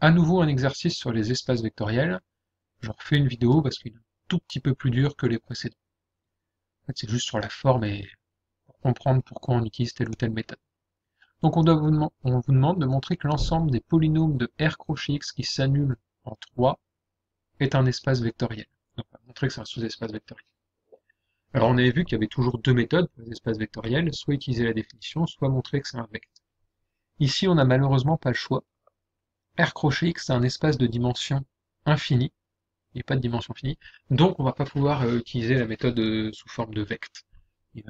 à nouveau un exercice sur les espaces vectoriels. Je refais une vidéo parce qu'il est un tout petit peu plus dur que les précédents. En fait, c'est juste sur la forme et pour comprendre pourquoi on utilise telle ou telle méthode. Donc on, vous demande de montrer que l'ensemble des polynômes de R crochet X qui s'annulent en 3 est un espace vectoriel. Donc on va montrer que c'est un sous-espace vectoriel. Alors on avait vu qu'il y avait toujours deux méthodes pour les espaces vectoriels, soit utiliser la définition, soit montrer que c'est un vecteur. Ici on n'a malheureusement pas le choix. R crochet X c'est un espace de dimension infinie, a pas de dimension finie, donc on va pas pouvoir euh, utiliser la méthode euh, sous forme de vect. On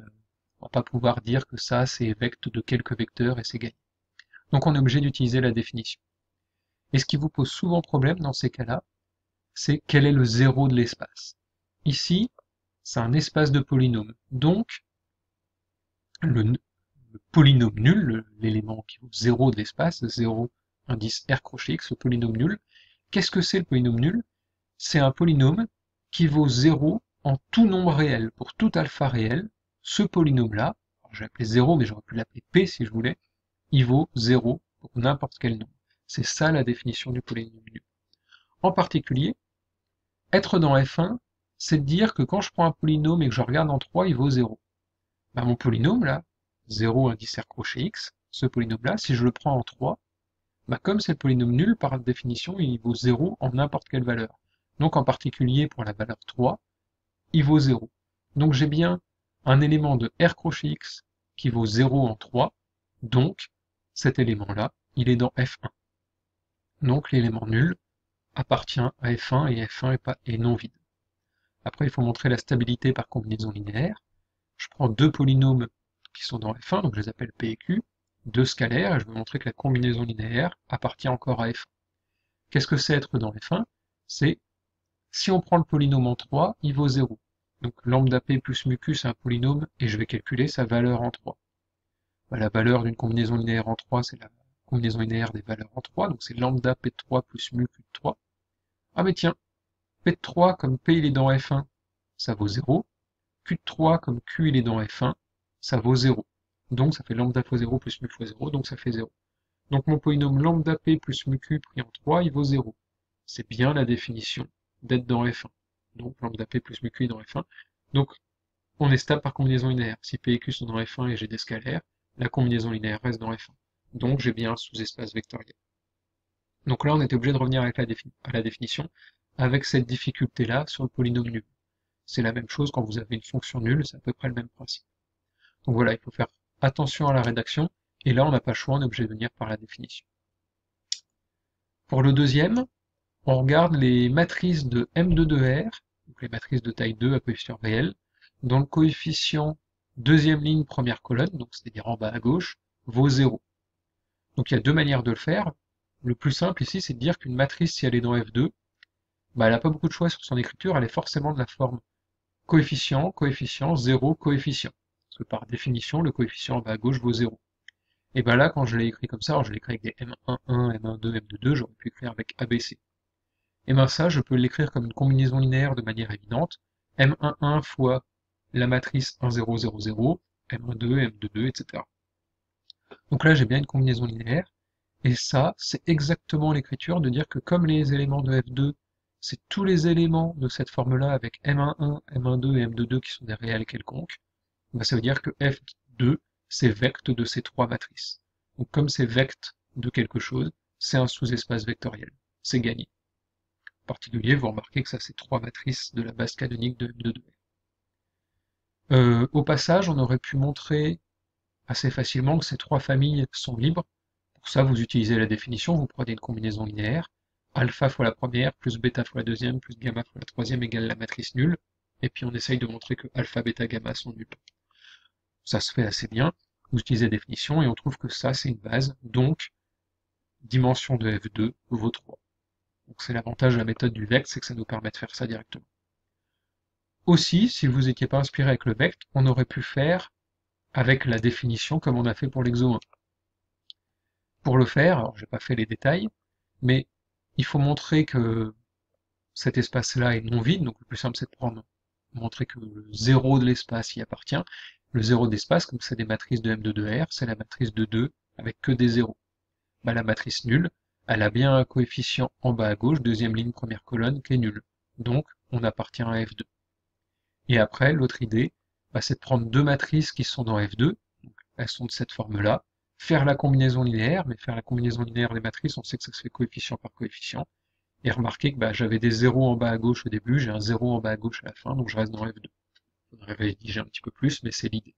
on va pas pouvoir dire que ça c'est vect de quelques vecteurs et c'est gagné. Donc on est obligé d'utiliser la définition. Et ce qui vous pose souvent problème dans ces cas-là, c'est quel est le zéro de l'espace. Ici, c'est un espace de polynôme. Donc, le, polynôme nul, l'élément qui vaut 0 de l'espace, 0, indice R crochet X, le polynôme nul, qu'est-ce que c'est le polynôme nul? C'est un polynôme qui vaut 0 en tout nombre réel. Pour tout alpha réel, ce polynôme-là, je vais l'appeler 0, mais j'aurais pu l'appeler P si je voulais, il vaut 0 pour n'importe quel nombre. C'est ça la définition du polynôme nul. En particulier, être dans F1, c'est dire que quand je prends un polynôme et que je regarde en 3, il vaut 0. Bah, mon polynôme, là, 0 indice R crochet x, ce polynôme-là, si je le prends en 3, bah, comme c'est le polynôme nul, par définition, il vaut 0 en n'importe quelle valeur. Donc en particulier pour la valeur 3, il vaut 0. Donc j'ai bien un élément de R crochet x qui vaut 0 en 3, donc cet élément-là, il est dans F1. Donc l'élément nul appartient à F1 et F1 est, pas, est non vide. Après, il faut montrer la stabilité par combinaison linéaire. Je prends deux polynômes qui sont dans F1, donc je les appelle P et Q, deux scalaires, et je vais montrer que la combinaison linéaire appartient encore à F1. Qu'est-ce que c'est être dans F1 C'est, si on prend le polynôme en 3, il vaut 0. Donc lambda P plus mu Q, c'est un polynôme, et je vais calculer sa valeur en 3. Bah, la valeur d'une combinaison linéaire en 3, c'est la combinaison linéaire des valeurs en 3, donc c'est lambda P de 3 plus mu Q de 3. Ah mais tiens, P de 3, comme P il est dans F1, ça vaut 0. Q de 3, comme Q il est dans F1, ça vaut 0. Donc ça fait lambda fois 0 plus mu fois 0, donc ça fait 0. Donc mon polynôme lambda P plus mu Q pris en 3, il vaut 0. C'est bien la définition d'être dans F1. Donc lambda P plus mu Q est dans F1. Donc on est stable par combinaison linéaire. Si P et Q sont dans F1 et j'ai des scalaires, la combinaison linéaire reste dans F1. Donc j'ai bien un sous-espace vectoriel. Donc là, on était obligé de revenir avec à la définition avec cette difficulté-là sur le polynôme nul. C'est la même chose quand vous avez une fonction nulle, c'est à peu près le même principe. Donc voilà, il faut faire attention à la rédaction, et là on n'a pas le choix, on est de venir par la définition. Pour le deuxième, on regarde les matrices de M2 de R, donc les matrices de taille 2 à coefficient réel, dont le coefficient deuxième ligne, première colonne, donc c'est-à-dire en bas à gauche, vaut 0. Donc il y a deux manières de le faire. Le plus simple ici, c'est de dire qu'une matrice, si elle est dans F2, bah, elle n'a pas beaucoup de choix sur son écriture, elle est forcément de la forme coefficient, coefficient, 0, coefficient. Que par définition, le coefficient en bas à gauche vaut 0. Et bien là, quand je l'ai écrit comme ça, alors je l'ai écrit avec des M11, M12, M22, j'aurais pu écrire avec ABC. Et bien ça, je peux l'écrire comme une combinaison linéaire de manière évidente. M11 fois la matrice 1, 0, 0, 0, M12, M22, etc. Donc là, j'ai bien une combinaison linéaire. Et ça, c'est exactement l'écriture de dire que comme les éléments de F2 c'est tous les éléments de cette forme-là avec M11, M12 et M22 qui sont des réels quelconques, bah, ça veut dire que F2, c'est vect de ces trois matrices. Donc comme c'est vect de quelque chose, c'est un sous-espace vectoriel. C'est gagné. En particulier, vous remarquez que ça, c'est trois matrices de la base canonique de M22. Euh, au passage, on aurait pu montrer assez facilement que ces trois familles sont libres. Pour ça, vous utilisez la définition, vous prenez une combinaison linéaire, alpha fois la première, plus bêta fois la deuxième, plus gamma fois la troisième égale la matrice nulle, et puis on essaye de montrer que alpha, bêta, gamma sont nuls. Ça se fait assez bien, vous utilisez la définition, et on trouve que ça c'est une base, donc dimension de f2 vaut 3. Donc c'est l'avantage de la méthode du vect, c'est que ça nous permet de faire ça directement. Aussi, si vous n'étiez pas inspiré avec le vect, on aurait pu faire avec la définition comme on a fait pour l'exo 1. Pour le faire, alors j'ai pas fait les détails, mais il faut montrer que cet espace-là est non vide, donc le plus simple c'est de prendre, montrer que le zéro de l'espace y appartient. Le zéro de l'espace, comme c'est des matrices de M2 de R, c'est la matrice de 2 avec que des zéros. Bah, la matrice nulle, elle a bien un coefficient en bas à gauche, deuxième ligne, première colonne, qui est nul. Donc, on appartient à F2. Et après, l'autre idée, bah, c'est de prendre deux matrices qui sont dans F2, elles sont de cette forme-là, faire la combinaison linéaire, mais faire la combinaison linéaire des matrices, on sait que ça se fait coefficient par coefficient, et remarquez que bah, j'avais des zéros en bas à gauche au début, j'ai un zéro en bas à gauche à la fin, donc je reste dans F2. Il faudrait rédiger un petit peu plus, mais c'est l'idée.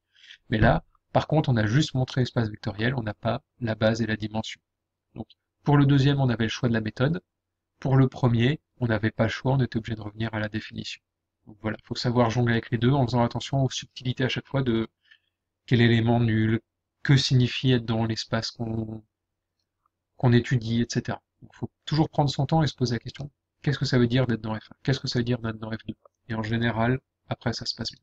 Mais là, par contre, on a juste montré l'espace vectoriel, on n'a pas la base et la dimension. Donc, pour le deuxième, on avait le choix de la méthode. Pour le premier, on n'avait pas le choix, on était obligé de revenir à la définition. Donc voilà, il faut savoir jongler avec les deux en faisant attention aux subtilités à chaque fois de quel élément nul, que signifie être dans l'espace qu'on qu'on étudie, etc. Il faut toujours prendre son temps et se poser la question, qu'est-ce que ça veut dire d'être dans F1 Qu'est-ce que ça veut dire d'être dans F2 Et en général, après ça se passe bien.